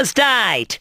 was tight.